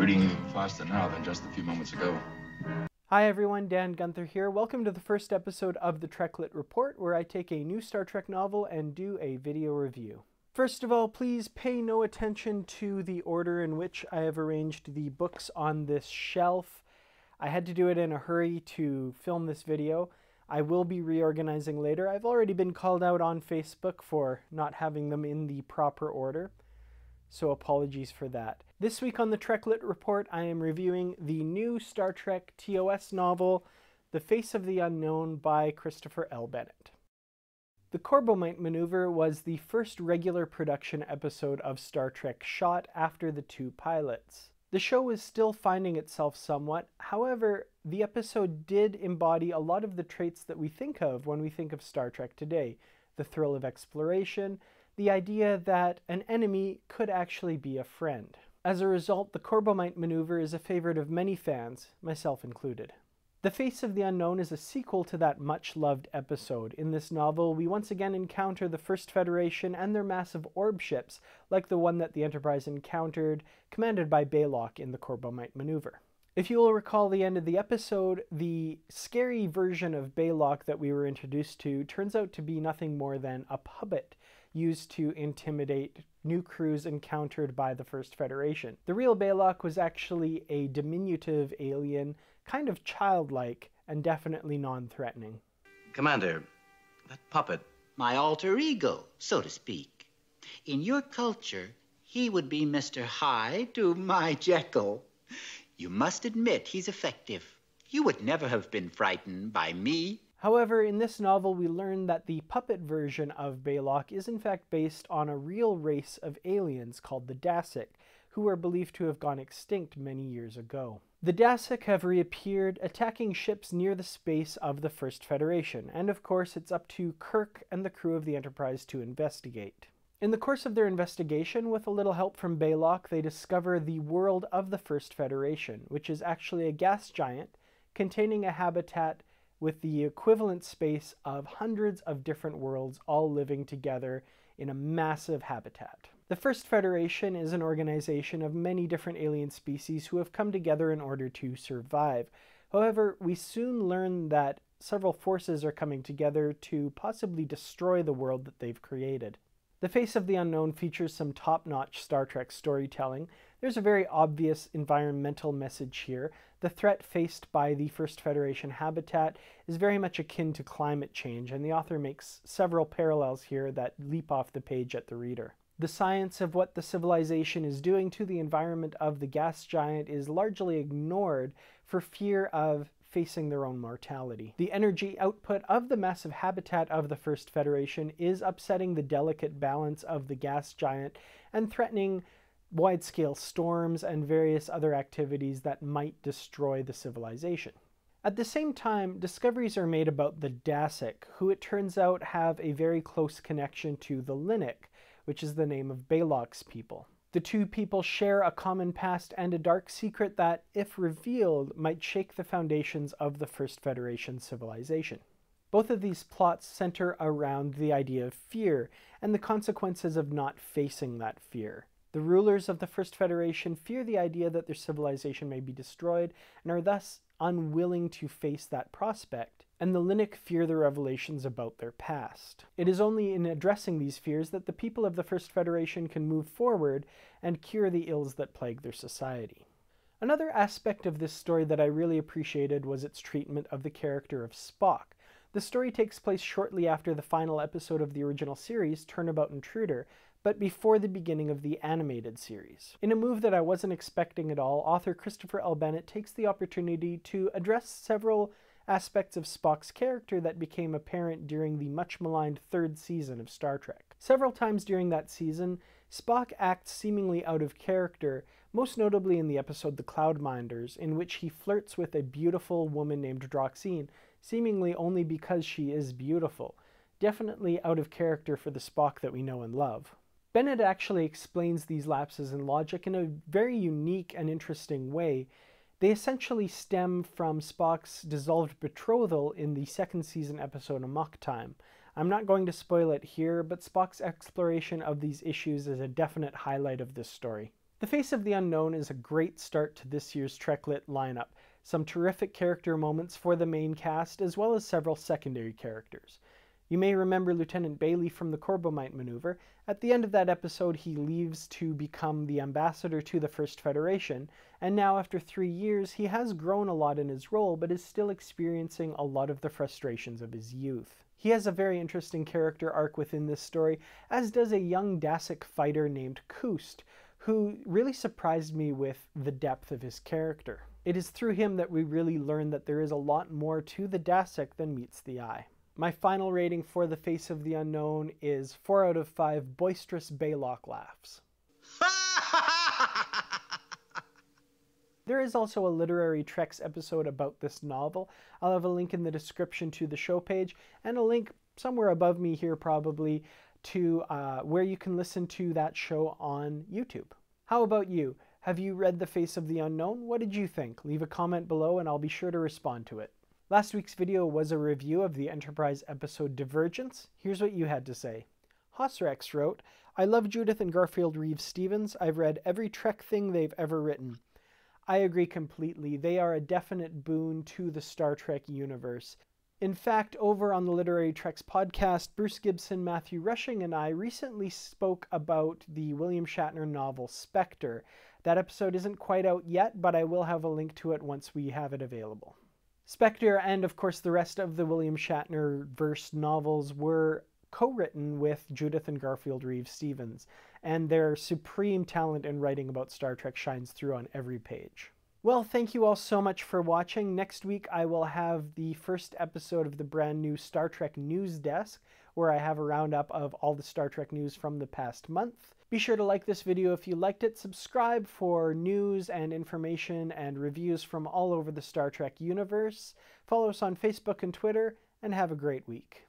reading faster now than just a few moments ago. Hi everyone, Dan Gunther here. Welcome to the first episode of the Trek Lit Report, where I take a new Star Trek novel and do a video review. First of all, please pay no attention to the order in which I have arranged the books on this shelf. I had to do it in a hurry to film this video. I will be reorganizing later. I've already been called out on Facebook for not having them in the proper order, so apologies for that. This week on the Trek Lit Report, I am reviewing the new Star Trek TOS novel, The Face of the Unknown by Christopher L. Bennett. The Corbomite Maneuver was the first regular production episode of Star Trek shot after the two pilots. The show was still finding itself somewhat, however, the episode did embody a lot of the traits that we think of when we think of Star Trek today the thrill of exploration, the idea that an enemy could actually be a friend. As a result, the Corbomite maneuver is a favorite of many fans, myself included. The Face of the Unknown is a sequel to that much loved episode. In this novel, we once again encounter the First Federation and their massive orb ships, like the one that the Enterprise encountered, commanded by Balok in the Corbomite maneuver. If you will recall the end of the episode, the scary version of Balok that we were introduced to turns out to be nothing more than a puppet used to intimidate new crews encountered by the First Federation. The real Balok was actually a diminutive alien kind of childlike and definitely non threatening. Commander, that puppet. My alter ego, so to speak. In your culture, he would be Mr. Hyde to my Jekyll. You must admit he's effective. You would never have been frightened by me. However, in this novel, we learn that the puppet version of Balok is in fact based on a real race of aliens called the Dasik, who are believed to have gone extinct many years ago. The Dasik have reappeared, attacking ships near the space of the First Federation, and of course it's up to Kirk and the crew of the Enterprise to investigate. In the course of their investigation, with a little help from Balok, they discover the world of the First Federation, which is actually a gas giant containing a habitat with the equivalent space of hundreds of different worlds all living together in a massive habitat. The First Federation is an organization of many different alien species who have come together in order to survive. However, we soon learn that several forces are coming together to possibly destroy the world that they've created. The Face of the Unknown features some top notch Star Trek storytelling. There's a very obvious environmental message here. The threat faced by the First Federation habitat is very much akin to climate change, and the author makes several parallels here that leap off the page at the reader. The science of what the civilization is doing to the environment of the gas giant is largely ignored for fear of facing their own mortality. The energy output of the massive habitat of the First Federation is upsetting the delicate balance of the gas giant and threatening wide scale storms and various other activities that might destroy the civilization. At the same time, discoveries are made about the Dasik, who it turns out have a very close connection to the Linnik, which is the name of Balok's people. The two people share a common past and a dark secret that, if revealed, might shake the foundations of the First Federation civilization. Both of these plots center around the idea of fear and the consequences of not facing that fear. The rulers of the First Federation fear the idea that their civilization may be destroyed and are thus unwilling to face that prospect and the Linnik fear the revelations about their past. It is only in addressing these fears that the people of the First Federation can move forward and cure the ills that plague their society. Another aspect of this story that I really appreciated was its treatment of the character of Spock. The story takes place shortly after the final episode of the original series, Turnabout Intruder, but before the beginning of the animated series. In a move that I wasn't expecting at all, author Christopher L. Bennett takes the opportunity to address several aspects of Spock's character that became apparent during the much maligned third season of Star Trek. Several times during that season, Spock acts seemingly out of character, most notably in the episode The Cloudminders, in which he flirts with a beautiful woman named Droxine, seemingly only because she is beautiful. Definitely out of character for the Spock that we know and love. Bennett actually explains these lapses in logic in a very unique and interesting way, they essentially stem from Spock's dissolved betrothal in the second season episode Amok Time. I'm not going to spoil it here, but Spock's exploration of these issues is a definite highlight of this story. The Face of the Unknown is a great start to this year's Treklit lineup. Some terrific character moments for the main cast, as well as several secondary characters. You may remember Lieutenant Bailey from the Corbomite maneuver. At the end of that episode, he leaves to become the ambassador to the First Federation, and now, after three years, he has grown a lot in his role, but is still experiencing a lot of the frustrations of his youth. He has a very interesting character arc within this story, as does a young Dasik fighter named Koost, who really surprised me with the depth of his character. It is through him that we really learn that there is a lot more to the Dasik than meets the eye. My final rating for The Face of the Unknown is 4 out of 5 boisterous Balok laughs. There is also a Literary Treks episode about this novel. I'll have a link in the description to the show page and a link somewhere above me here probably to uh, where you can listen to that show on YouTube. How about you? Have you read The Face of the Unknown? What did you think? Leave a comment below and I'll be sure to respond to it. Last week's video was a review of the Enterprise episode Divergence. Here's what you had to say. Hosrex wrote, I love Judith and Garfield Reeves Stevens. I've read every Trek thing they've ever written. I agree completely. They are a definite boon to the Star Trek universe. In fact, over on the Literary Treks podcast, Bruce Gibson, Matthew Rushing, and I recently spoke about the William Shatner novel Spectre. That episode isn't quite out yet, but I will have a link to it once we have it available. Spectre and, of course, the rest of the William Shatner verse novels were co written with Judith and Garfield Reeves Stevens, and their supreme talent in writing about Star Trek shines through on every page. Well, thank you all so much for watching. Next week, I will have the first episode of the brand new Star Trek News Desk, where I have a roundup of all the Star Trek news from the past month. Be sure to like this video if you liked it, subscribe for news and information and reviews from all over the Star Trek universe, follow us on Facebook and Twitter, and have a great week.